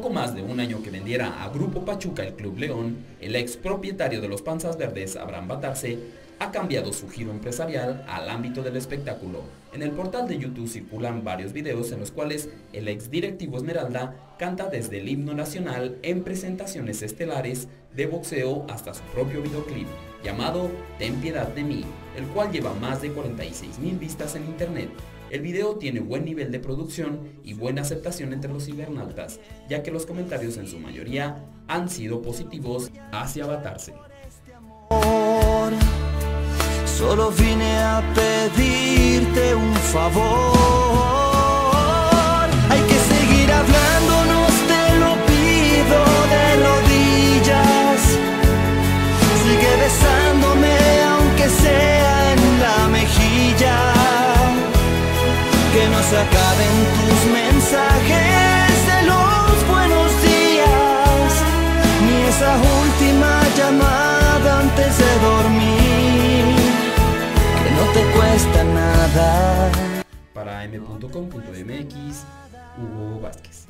poco más de un año que vendiera a Grupo Pachuca el Club León, el ex propietario de los Panzas Verdes, Abraham Batarse, ha cambiado su giro empresarial al ámbito del espectáculo. En el portal de YouTube circulan varios videos en los cuales el ex directivo Esmeralda canta desde el himno nacional en presentaciones estelares de boxeo hasta su propio videoclip, llamado Ten piedad de mí, el cual lleva más de 46 mil vistas en internet. El video tiene buen nivel de producción y buena aceptación entre los cibernautas, ya que los comentarios en su mayoría han sido positivos hacia Batarse. Solo vine a pedirte un favor. Hay que seguir hablándonos, te lo pido de rodillas. Sigue besándome aunque sea en la mejilla. Que no se acaben tus mensajes de los buenos días. Ni esa última llamada antes de Para m.com.mx, Hugo Vázquez.